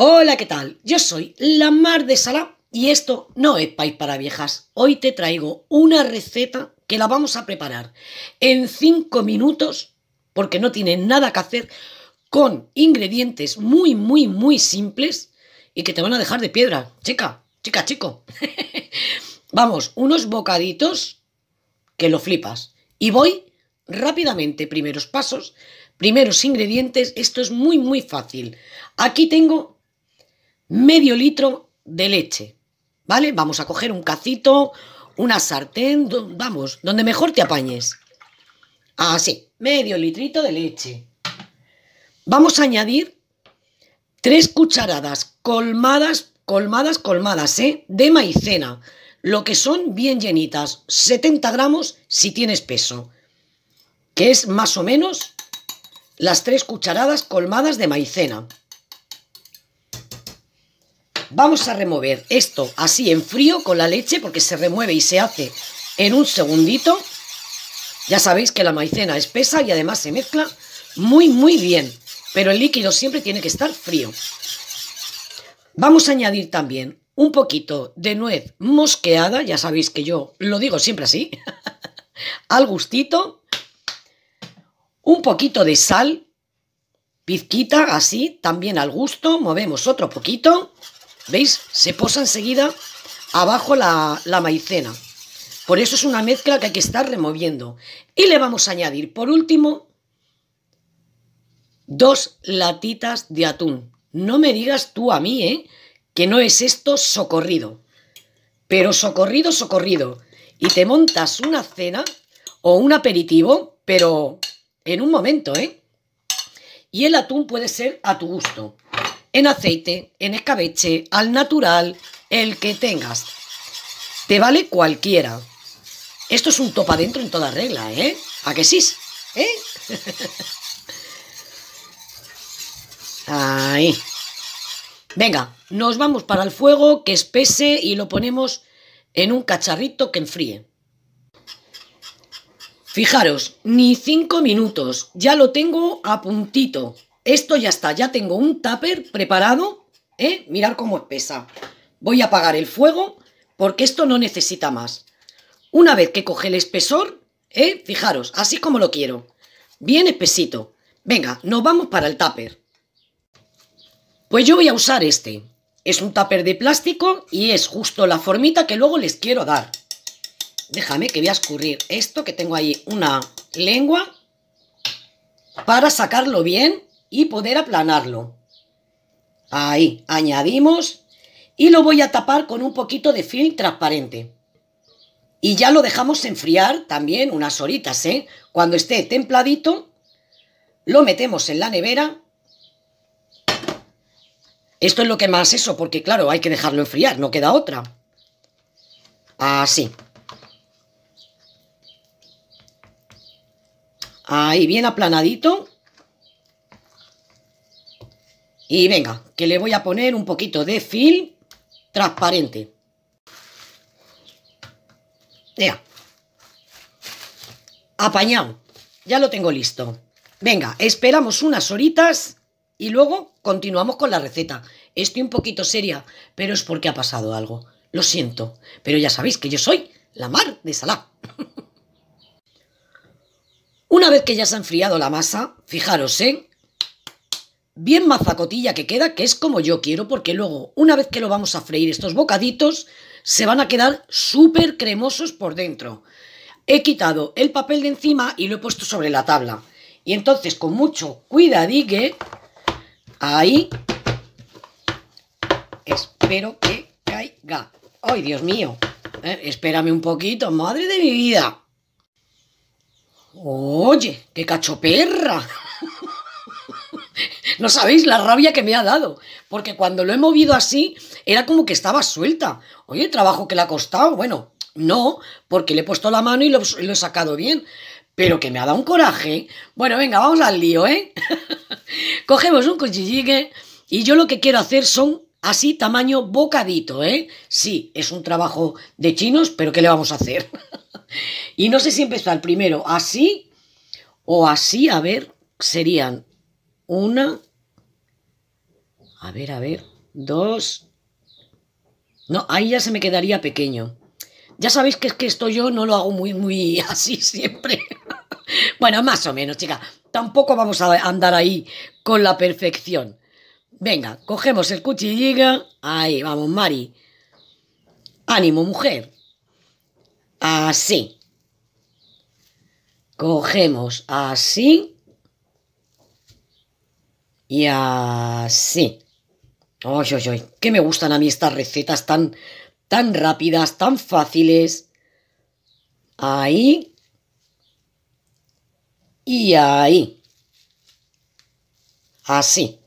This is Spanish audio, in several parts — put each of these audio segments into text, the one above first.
Hola, ¿qué tal? Yo soy la Mar de Sala y esto no es país para viejas. Hoy te traigo una receta que la vamos a preparar en 5 minutos porque no tiene nada que hacer con ingredientes muy, muy, muy simples y que te van a dejar de piedra. Chica, chica, chico. Vamos, unos bocaditos que lo flipas. Y voy rápidamente, primeros pasos, primeros ingredientes. Esto es muy, muy fácil. Aquí tengo medio litro de leche, ¿vale? Vamos a coger un cacito, una sartén, vamos, donde mejor te apañes. Así, medio litrito de leche. Vamos a añadir tres cucharadas colmadas, colmadas, colmadas, ¿eh? De maicena, lo que son bien llenitas, 70 gramos si tienes peso, que es más o menos las tres cucharadas colmadas de maicena. Vamos a remover esto así en frío con la leche porque se remueve y se hace en un segundito. Ya sabéis que la maicena es espesa y además se mezcla muy muy bien, pero el líquido siempre tiene que estar frío. Vamos a añadir también un poquito de nuez mosqueada, ya sabéis que yo lo digo siempre así, al gustito, un poquito de sal, pizquita así, también al gusto, movemos otro poquito ¿Veis? Se posa enseguida abajo la, maicena. Por eso es una mezcla que hay que estar removiendo. Y le vamos a añadir, por último, dos latitas de atún. No me digas tú a mí, ¿eh? Que no es esto socorrido. Pero socorrido, socorrido. Y te montas una cena o un aperitivo, pero en un momento, ¿eh? Y el atún puede ser a tu gusto en aceite, en escabeche, al natural, el que tengas. Te vale cualquiera. Esto es un topa adentro en toda regla, ¿eh? ¿A que sí? ¿Eh? Ahí. Venga, nos vamos para el fuego que espese y lo ponemos en un cacharrito que enfríe. Fijaros, ni cinco minutos, ya lo tengo a puntito. Esto ya está, ya tengo un tupper preparado, ¿eh? Mirad cómo espesa. Voy a apagar el fuego porque esto no necesita más. Una vez que coge el espesor, ¿eh? Fijaros, así como lo quiero. Bien espesito. Venga, nos vamos para el tupper. Pues yo voy a usar este. Es un tupper de plástico y es justo la formita que luego les quiero dar. Déjame que voy a escurrir esto, que tengo ahí una lengua, para sacarlo bien y poder aplanarlo. Ahí, añadimos y lo voy a tapar con un poquito de film transparente. Y ya lo dejamos enfriar también unas horitas, ¿eh? Cuando esté templadito, lo metemos en la nevera. Esto es lo que más eso, porque claro, hay que dejarlo enfriar, no queda otra. Así. Ahí, bien aplanadito. Y venga, que le voy a poner un poquito de film transparente. Vea. Apañado. Ya lo tengo listo. Venga, esperamos unas horitas y luego continuamos con la receta. Estoy un poquito seria, pero es porque ha pasado algo. Lo siento, pero ya sabéis que yo soy la mar de Salá. Una vez que ya se ha enfriado la masa, fijaros, ¿eh? Bien mazacotilla que queda, que es como yo quiero, porque luego, una vez que lo vamos a freír estos bocaditos, se van a quedar súper cremosos por dentro. He quitado el papel de encima y lo he puesto sobre la tabla. Y entonces, con mucho cuidadigue, ahí, espero que caiga. ¡Ay, Dios mío! Eh, espérame un poquito, madre de mi vida. Oye, qué cachoperra. No sabéis la rabia que me ha dado, porque cuando lo he movido así, era como que estaba suelta. Oye, el trabajo que le ha costado, bueno, no, porque le he puesto la mano y lo, he sacado bien, pero que me ha dado un coraje. Bueno, venga, vamos al lío, ¿eh? Cogemos un cuchillique y yo lo que quiero hacer son así tamaño bocadito, ¿eh? Sí, es un trabajo de chinos, pero ¿qué le vamos a hacer? y no sé si empezar primero así o así, a ver, serían una, A ver, a ver. Dos. No, ahí ya se me quedaría pequeño. Ya sabéis que es que esto yo no lo hago muy, muy así siempre. bueno, más o menos, chica. Tampoco vamos a andar ahí con la perfección. Venga, cogemos el cuchillito. Ahí, vamos, Mari. Ánimo, mujer. Así. Cogemos así. Y así. Oye, oye, oye, que me gustan a mí estas recetas tan, tan rápidas, tan fáciles. Ahí. Y ahí. Así.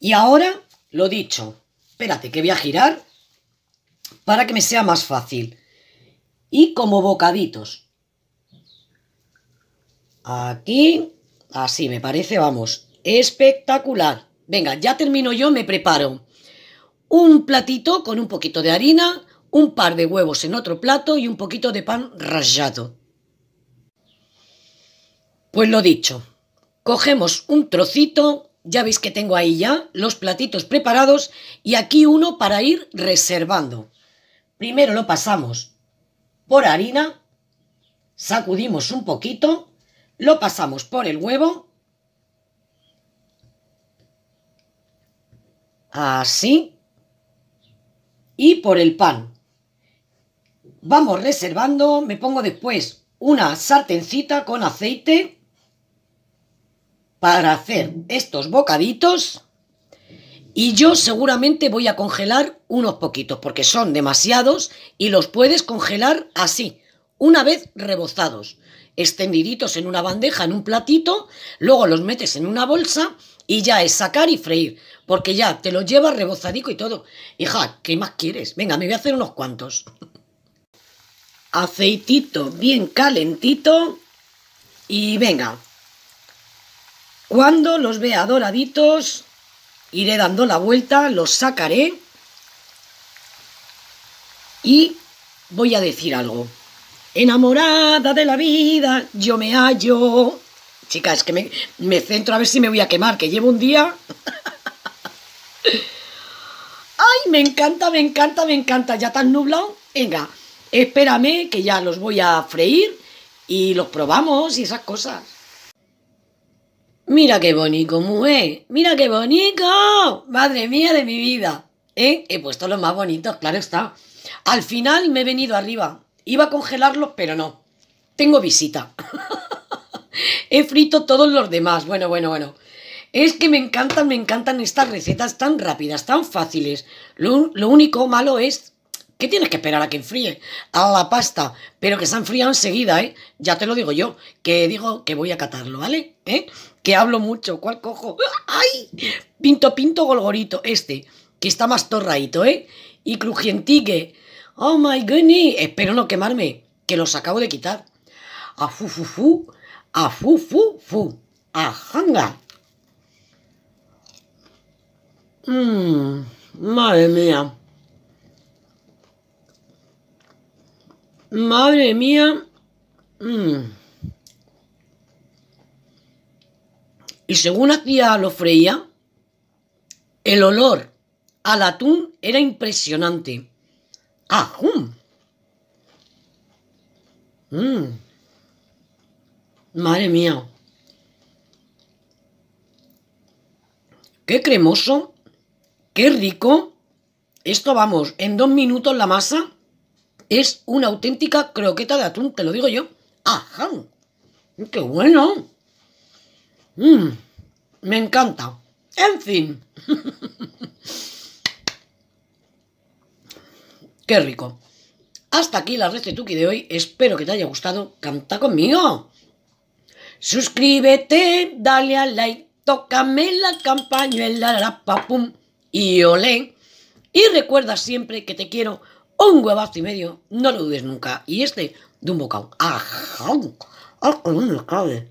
Y ahora, lo dicho. Espérate, que voy a girar para que me sea más fácil. Y como bocaditos. Aquí. Así me parece, vamos. Espectacular. Venga, ya termino yo, me preparo un platito con un poquito de harina, un par de huevos en otro plato y un poquito de pan rallado. Pues lo dicho, cogemos un trocito, ya veis que tengo ahí ya los platitos preparados y aquí uno para ir reservando. Primero lo pasamos por harina, sacudimos un poquito, lo pasamos por el huevo así, y por el pan. Vamos reservando, me pongo después una sartencita con aceite para hacer estos bocaditos y yo seguramente voy a congelar unos poquitos porque son demasiados y los puedes congelar así, una vez rebozados, extendiditos en una bandeja, en un platito, luego los metes en una bolsa y ya es sacar y freír, porque ya te lo llevas rebozadico y todo. Hija, ¿qué más quieres? Venga, me voy a hacer unos cuantos. Aceitito bien calentito y venga. Cuando los vea doraditos, iré dando la vuelta, los sacaré y voy a decir algo. Enamorada de la vida, yo me hallo Chicas, es que me, centro a ver si me voy a quemar, que llevo un día... ¡Ay, me encanta, me encanta, me encanta! ¿Ya tan nublado? Venga, espérame que ya los voy a freír y los probamos y esas cosas. Mira qué bonito, mujer. Mira qué bonito. Madre mía de mi vida. ¿Eh? He puesto los más bonitos, claro está. Al final me he venido arriba. Iba a congelarlos, pero no. Tengo visita. He frito todos los demás. Bueno, bueno, bueno. Es que me encantan, me encantan estas recetas tan rápidas, tan fáciles. Lo, único malo es que tienes que esperar a que enfríe a la pasta, pero que se ha enseguida, ¿eh? Ya te lo digo yo, que digo que voy a catarlo, ¿vale? ¿Eh? Que hablo mucho, ¿cuál cojo? ¡Ay! Pinto, pinto, golgorito, este, que está más torradito, ¿eh? Y crujientique. ¡Oh, my goodness! Espero no quemarme, que los acabo de quitar. ¡A fu, fu, fu! a fu fu fu, a janga. Mmm, madre mía. Madre mía. Mmm. Y según hacía lo freía, el olor al atún era impresionante. ¡Ajum! Mmm. Madre mía. Qué cremoso. Qué rico. Esto vamos, en dos minutos la masa es una auténtica croqueta de atún, te lo digo yo. ¡Ajá! ¡Qué bueno! Mmm, me encanta. En fin. Qué rico. Hasta aquí la recetuki de hoy. Espero que te haya gustado. Canta conmigo. Suscríbete, dale al like, tócame la campañuela, la papum y olé. Y recuerda siempre que te quiero un huevazo y medio, no lo dudes nunca. Y este de un bocado. ¡Ajá! ¡Ah, no me cabe!